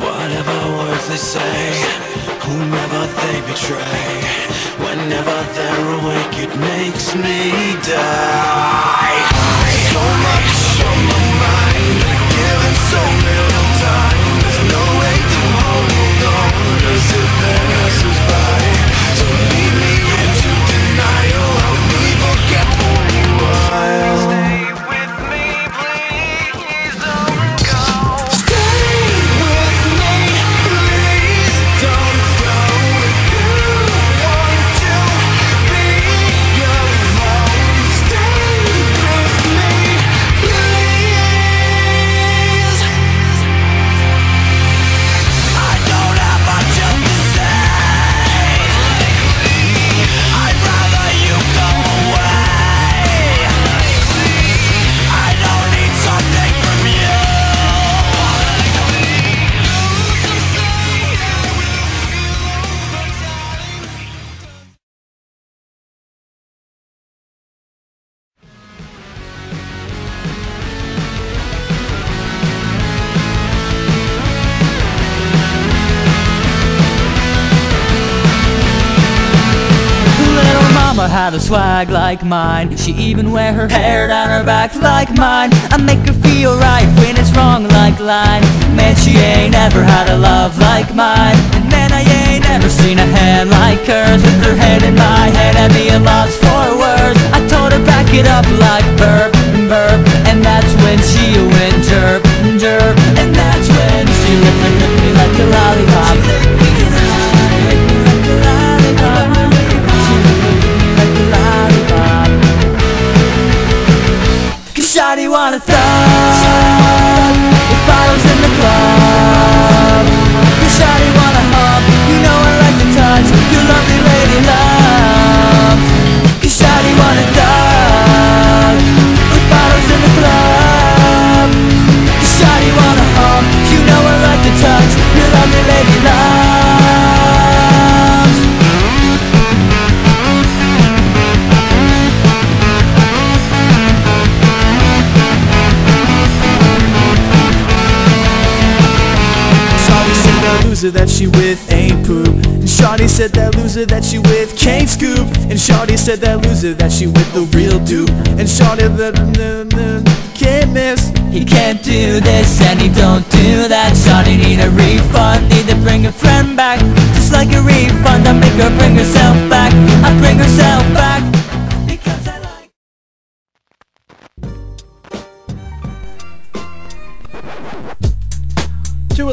Whatever words they say they betray Whenever they're awake It makes me die mama had a swag like mine. She even wear her hair down her back like mine. I make her feel right when it's wrong like line. Man, she ain't ever had a love like mine. And man, I ain't ever seen a hand like hers. With her head in my head and me at loss for words. I told her back it up like loser that she with ain't poop. And Shawty said that loser that she with can't scoop. And Shawty said that loser that she with the real dupe. And Shawty that can't miss. He can't do this and he don't do that. Shawty need a refund, need to bring a friend back. Just like a refund, I make her bring herself back. I bring herself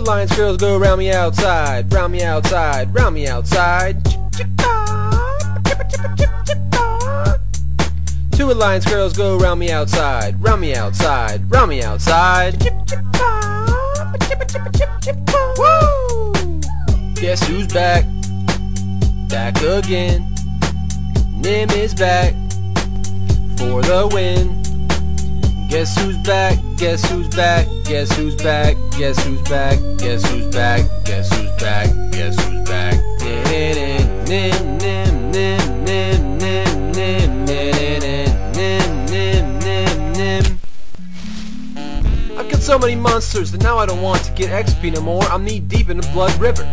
Two Alliance girls go round me outside, round me outside, round me outside. Two Alliance girls go round me outside, round me outside, round me outside. Woo! Guess who's back? Back again. Nim is back for the win. Guess who's back? Guess who's back? Guess who's back? Guess who's back? Guess who's back? Guess who's back? Guess who's back? Nim, nim, nim, nim, nim, nim, nim, nim, nim, nim. I've got so many monsters that now I don't want to get XP no more. I'm knee deep in the blood river.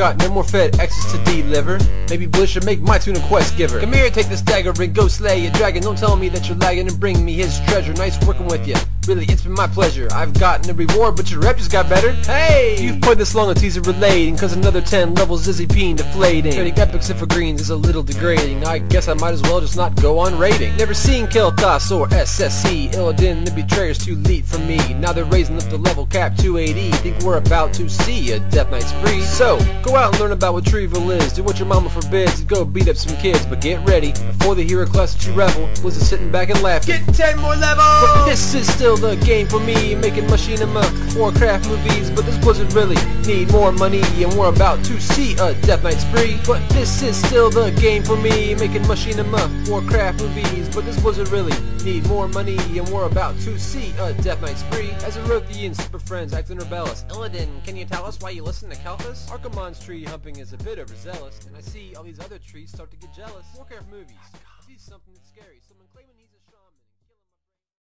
Got no more fed X's to deliver. Maybe Bliss should make my tune a quest giver. Come here, take this dagger and go slay a dragon. Don't tell me that you're lagging and bring me his treasure. Nice working with you. Really, it's been my pleasure. I've gotten a reward, but your rep just got better. Hey! You've played this long, it's teaser relating, cause another 10 levels Zizzy Peen deflating. Trading epics and for greens is a little degrading. I guess I might as well just not go on rating. Never seen Kael'thas or SSC. Illidan, the betrayers too late for me. Now they're raising up the level cap 280. Think we're about to see a Death Knight spree. So, go out and learn about what Treeville is. Do what your mama forbids and go beat up some kids. But get ready, before the hero class that you revel, was it sitting back and laughing. Get 10 more levels! But this is still the game for me, making machinima Warcraft movies, but this Blizzard really need more money, and we're about to see a Death Knight spree. But this is still the game for me, making machinima Warcraft movies, but this Blizzard really need more money, and we're about to see a Death Knight spree. Azerothian super friends acting rebellious. Illidan, can you tell us why you listen to Kael'thas? Archimonde's tree humping is a bit overzealous, and I see all these other trees start to get jealous. Warcraft movies. I see something that's scary.